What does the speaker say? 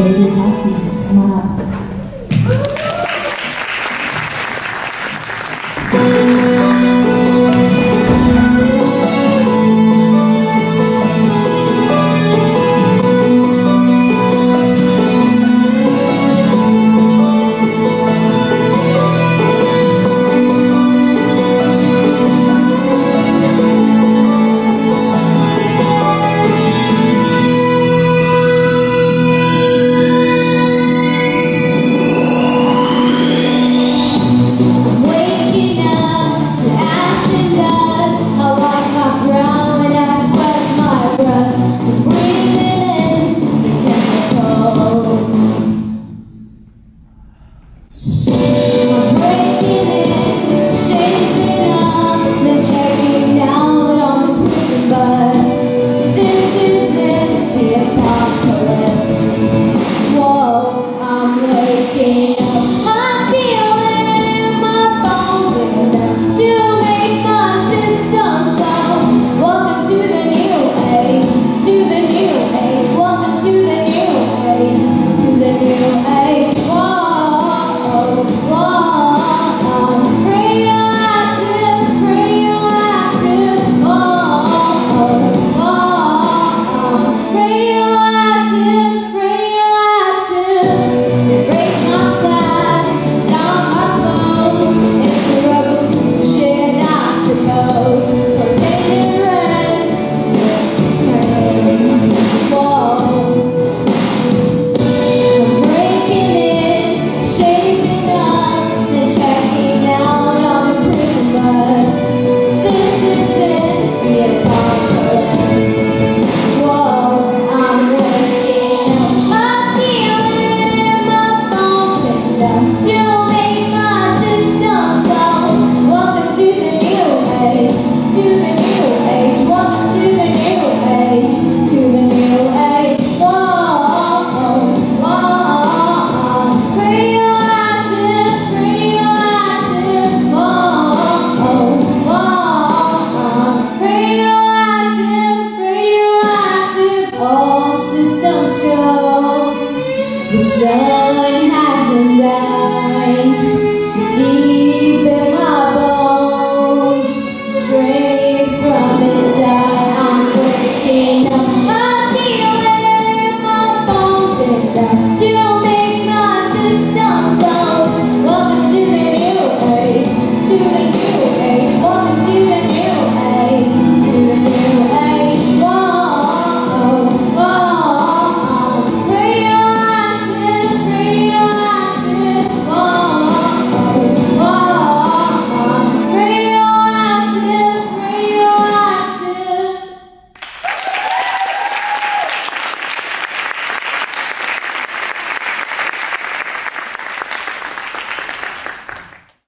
baby happy. Yeah.